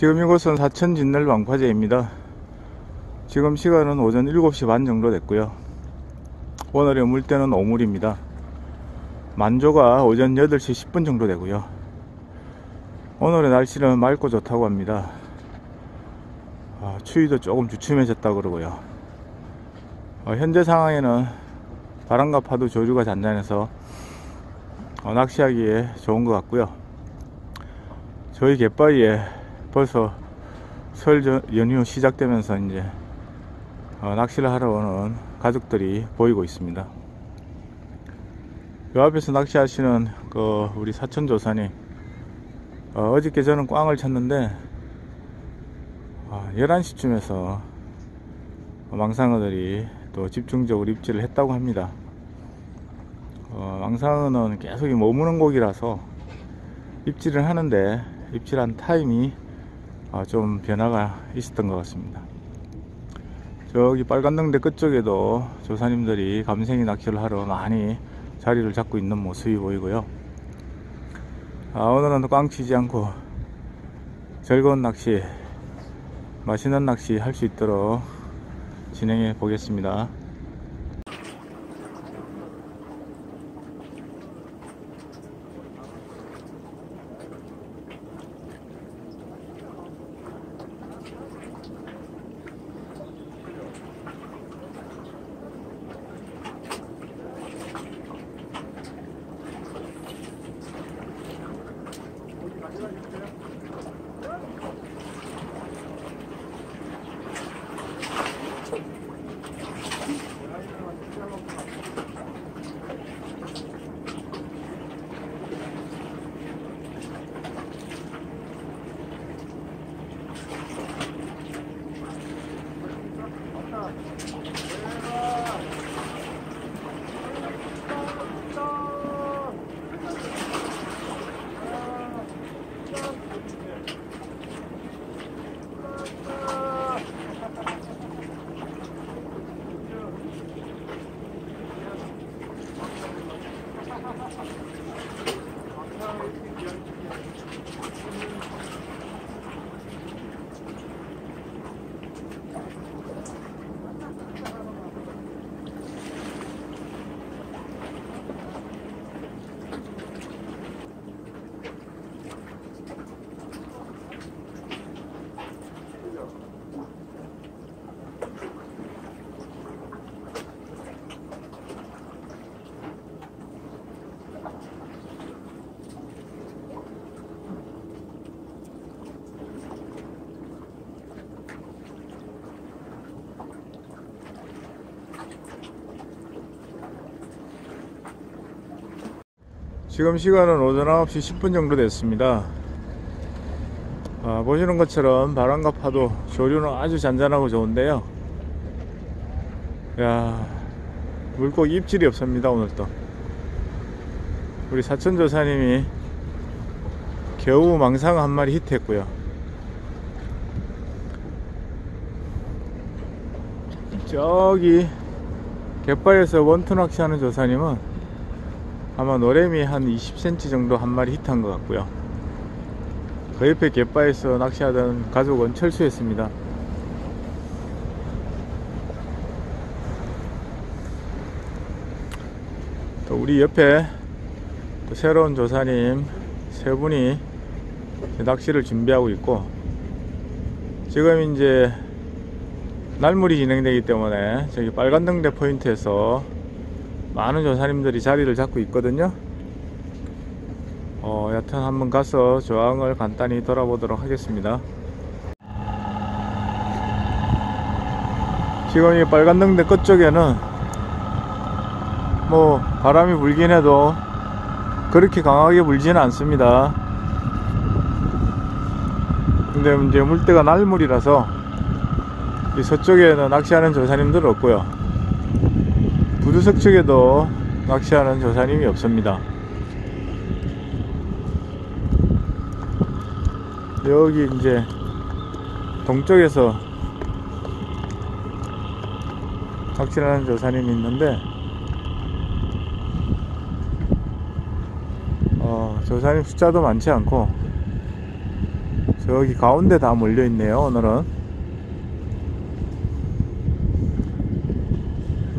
지금 이곳은 사천 진넬 왕파제입니다. 지금 시간은 오전 7시 반 정도 됐고요. 오늘의 물때는 오물입니다. 만조가 오전 8시 10분 정도 되고요. 오늘의 날씨는 맑고 좋다고 합니다. 아, 추위도 조금 주춤해졌다 그러고요. 어, 현재 상황에는 바람과 파도 조류가 잔잔해서 어, 낚시하기에 좋은 것 같고요. 저희 갯바위에 벌써 설 연휴 시작되면서 이제 어, 낚시를 하러 오는 가족들이 보이고 있습니다. 요 앞에서 낚시하시는 그 우리 사촌 조사님 어, 어저께 저는 꽝을 쳤는데 어, 11시쯤에서 망상어들이 또 집중적으로 입질을 했다고 합니다. 어, 망상어는 계속 머무는 고기라서 입질을 하는데 입질한 타임이 어, 좀 변화가 있었던 것 같습니다. 저기 빨간 등대 끝쪽에도 조사님들이 감생이 낚시를 하러 많이 자리를 잡고 있는 모습이 보이고요. 아, 오늘은 꽝 치지 않고 즐거운 낚시, 맛있는 낚시 할 수 있도록 진행해 보겠습니다. 지금 시간은 오전 9시 10분 정도 됐습니다. 아, 보시는 것처럼 바람과 파도, 조류는 아주 잔잔하고 좋은데요. 야 물고기 입질이 없습니다, 오늘도. 우리 사천조사님이 겨우 망상 한 마리 히트했고요. 저기 갯바에서 원투 낚시하는 조사님은 아마 노래미 한 20cm 정도 한 마리 히트한 것 같고요. 그 옆에 갯바에서 낚시하던 가족은 철수했습니다. 또 우리 옆에 또 새로운 조사님 세 분이 낚시를 준비하고 있고 지금 이제 날물이 진행되기 때문에 저기 빨간 등대 포인트에서 많은 조사님들이 자리를 잡고 있거든요. 어, 여튼 한번 가서 조항을 간단히 돌아보도록 하겠습니다. 지금 이 빨간 등대 끝쪽에는 뭐 바람이 불긴 해도 그렇게 강하게 불지는 않습니다. 근데 이제 물때가 날물이라서 이 서쪽에는 낚시하는 조사님들은 없고요 부두석 측에도 낚시하는 조사님이 없습니다. 여기 이제 동쪽에서 낚시하는 조사님이 있는데 어, 조사님 숫자도 많지 않고 저기 가운데 다 몰려 있네요 오늘은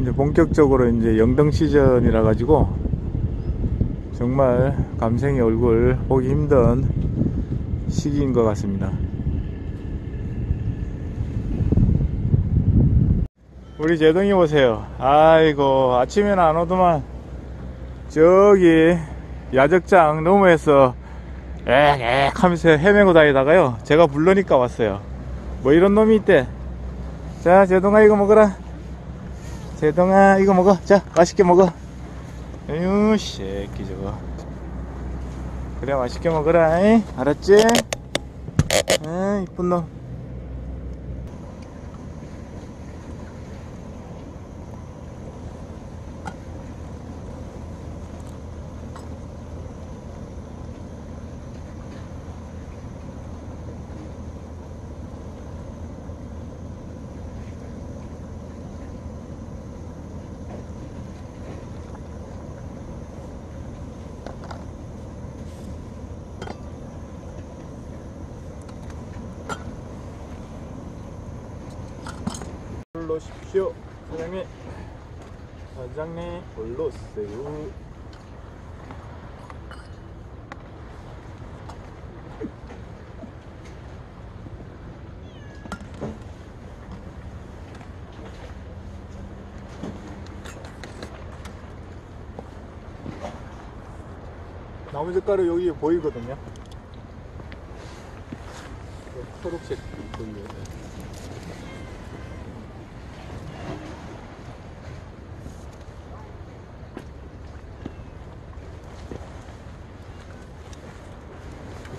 이제 본격적으로 이제 영등 시즌이라 가지고 정말 감생이 얼굴 보기 힘든 시기인 것 같습니다. 우리 제동이 보세요. 아이고 아침에는 안 오더만 저기 야적장 너머에서 엑엑 하면서 헤매고 다니다가요. 제가 부르니까 왔어요. 뭐 이런 놈이 있대. 자 제동아 이거 먹어라 제동아 이거 먹어 자 맛있게 먹어 에휴 새끼 저거 그래 맛있게 먹어라 이? 알았지? 아 이쁜 놈 불러십시오. 사장님. 사장님 불러주세요. 나무 색깔이 여기 보이거든요. 초록색 보이요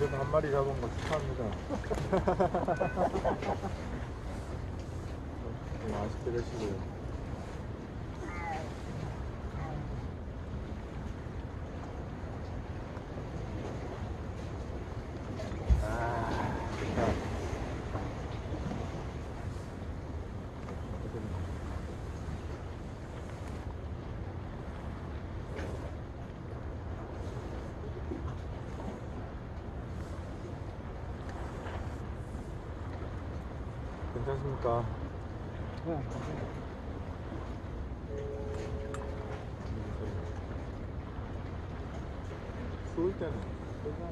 그래도 한 마리 잡은 거 축하합니다. 맛있게 드시고요. 아, 좋다. 괜찮습니까? 추울 때는 괜찮아.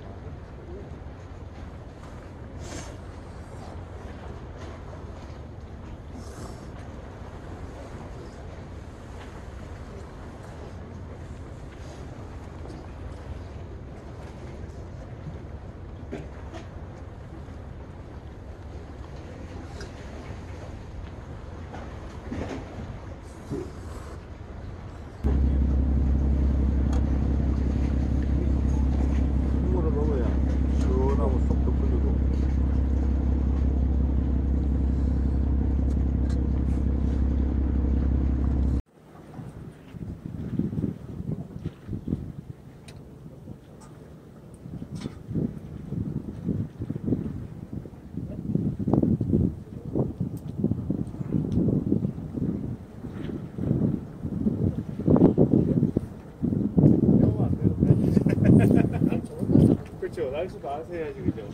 국물을 먹어야 시원하고 속도 풀리고 그렇죠 날씨도 아세야지 그죠